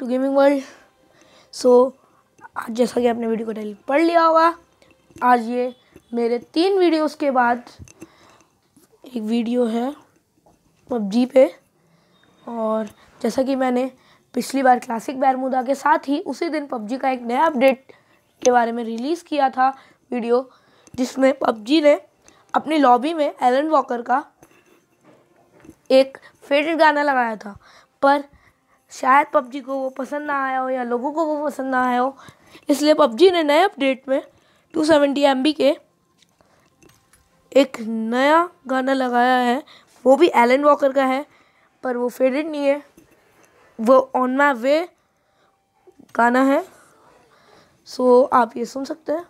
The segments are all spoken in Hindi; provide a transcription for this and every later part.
टू गेमिंग वर्ल्ड सो आज जैसा कि आपने वीडियो को टाइटल पढ़ लिया होगा, आज ये मेरे तीन वीडियोस के बाद एक वीडियो है पबजी पे। और जैसा कि मैंने पिछली बार क्लासिक बैरमुदा के साथ ही उसी दिन पबजी का एक नया अपडेट के बारे में रिलीज़ किया था वीडियो जिसमें पबजी ने अपनी लॉबी में एलन वॉकर का एक फेवरेट गाना लगाया था। पर शायद पबजी को वो पसंद ना आया हो या लोगों को वो पसंद ना आया हो। इसलिए पबजी ने नए अपडेट में टू सेवेंटी एम के एक नया गाना लगाया है। वो भी एलन वॉकर का है, पर वो फेवरेट नहीं है। वो ऑन माई वे गाना है। सो आप ये सुन सकते हैं।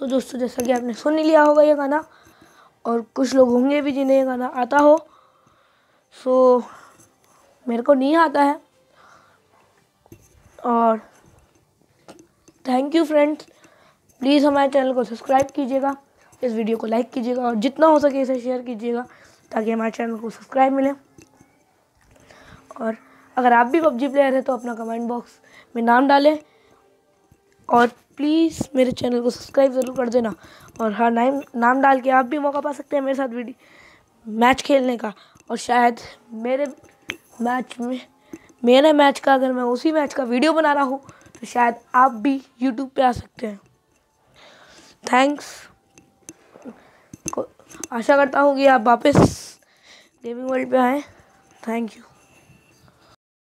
सो दोस्तों, जैसा कि आपने सुन ही लिया होगा ये गाना, और कुछ लोग होंगे भी जिन्हें ये गाना आता हो। सो, मेरे को नहीं आता है। और थैंक यू फ्रेंड्स प्लीज़ हमारे चैनल को सब्सक्राइब कीजिएगा, इस वीडियो को लाइक कीजिएगा, और जितना हो सके इसे शेयर कीजिएगा, ताकि हमारे चैनल को सब्सक्राइब मिले। और अगर आप भी पबजी प्लेयर हैं तो अपना कमेंट बॉक्स में नाम डालें, और प्लीज़ मेरे चैनल को सब्सक्राइब ज़रूर कर देना और हाँ नाम नाम डाल के आप भी मौका पा सकते हैं मेरे साथ वीडियो, मैच खेलने का। और शायद मेरे मैच में, मेरे मैच का अगर मैं उसी मैच का वीडियो बना रहा हूँ तो शायद आप भी यूट्यूब पे आ सकते हैं। थैंक्स आशा करता हूँ कि आप वापस गेमिंग वर्ल्ड पे आएँ। Thank you